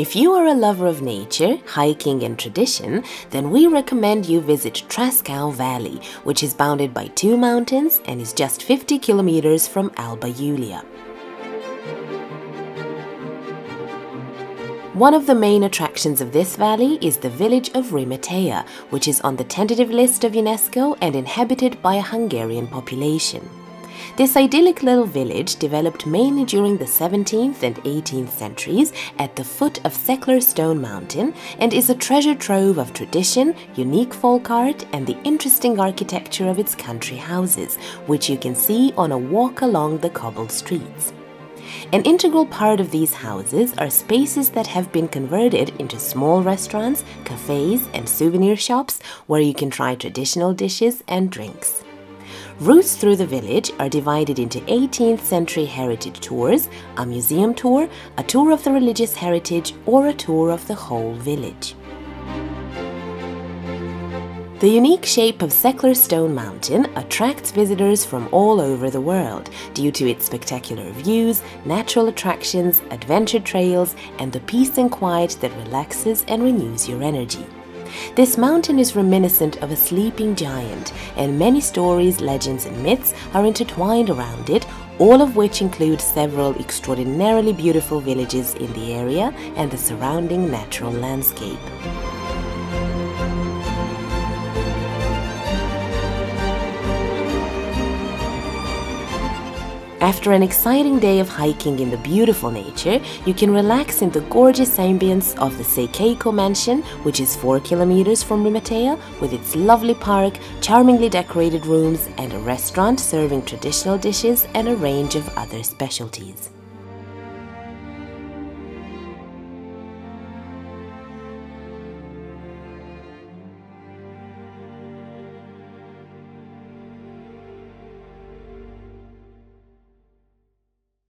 If you are a lover of nature, hiking and tradition, then we recommend you visit Trascau Valley, which is bounded by two mountains and is just 50 kilometers from Alba Iulia. One of the main attractions of this valley is the village of Rimetea, which is on the tentative list of UNESCO and inhabited by a Hungarian population. This idyllic little village developed mainly during the 17th and 18th centuries at the foot of Szekler Stone Mountain and is a treasure trove of tradition, unique folk art, and the interesting architecture of its country houses, which you can see on a walk along the cobbled streets. An integral part of these houses are spaces that have been converted into small restaurants, cafes, and souvenir shops where you can try traditional dishes and drinks. Routes through the village are divided into 18th century heritage tours, a museum tour, a tour of the religious heritage, or a tour of the whole village. The unique shape of Szekler Stone Mountain attracts visitors from all over the world due to its spectacular views, natural attractions, adventure trails, and the peace and quiet that relaxes and renews your energy. This mountain is reminiscent of a sleeping giant, and many stories, legends, and myths are intertwined around it, all of which include several extraordinarily beautiful villages in the area and the surrounding natural landscape. After an exciting day of hiking in the beautiful nature, you can relax in the gorgeous ambience of the Szekelyko Mansion, which is 4 kilometers from Rimetea, with its lovely park, charmingly decorated rooms, and a restaurant serving traditional dishes and a range of other specialties.